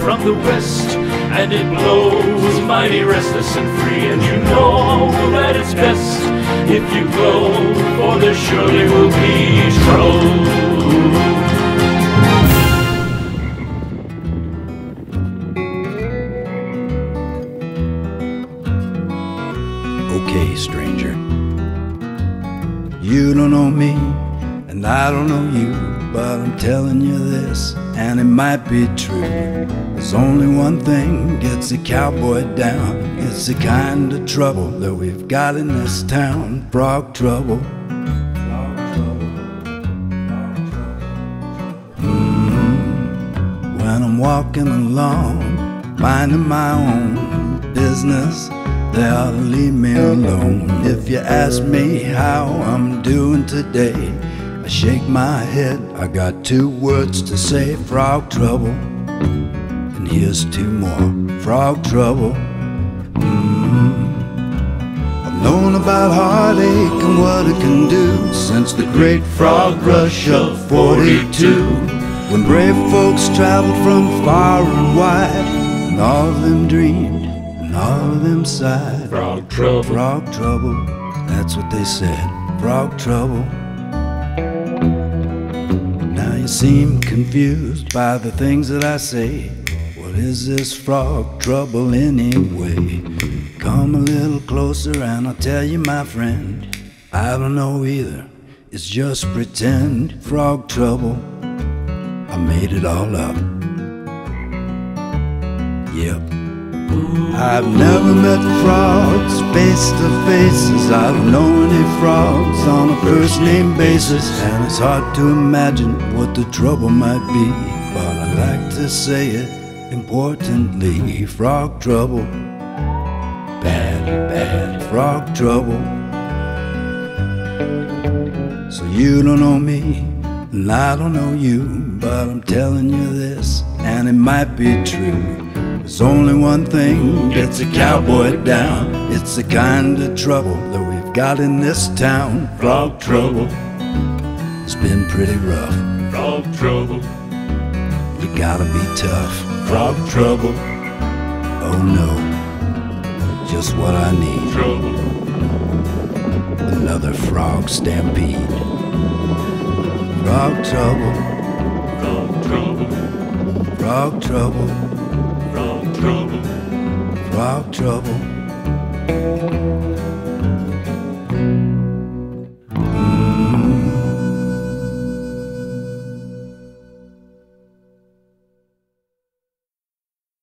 from the west, and it blows mighty restless and free. And you know that it's best if you go, for there surely will be trouble. Okay, stranger. You don't know me and I don't know you, but I'm telling you this, and it might be true. There's only one thing gets a cowboy down. It's the kind of trouble that we've got in this town. Frog trouble. Mhm. When I'm walking along, minding my own business, they ought to leave me alone. If you ask me how I'm doing today, shake my head. I got two words to say frog trouble. And here's two more frog trouble. Mm. I've known about heartache and what it can do since the great frog rush of 42. When brave folks traveled from far and wide, and all of them dreamed, and all of them sighed. Frog trouble. Frog trouble, that's what they said. Frog trouble. Seem confused by the things that I say. What is this frog trouble anyway? Come a little closer and I'll tell you, my friend. I don't know either. It's just pretend frog trouble. I made it all up. Yep. I've never met frogs face to face as I don't know any frogs on a first name basis. And it's hard to imagine what the trouble might be. But I like to say it importantly frog trouble. Bad, bad frog trouble. So you don't know me, and I don't know you, but I'm telling you this, and it might be true. There's only one thing gets a cowboy down. It's the kind of trouble that we've got in this town. Frog trouble. It's been pretty rough. Frog trouble. You gotta be tough. Frog trouble. Oh no, just what I need. Trouble. Another frog stampede. Frog trouble. Frog trouble. Frog trouble. Frog trouble.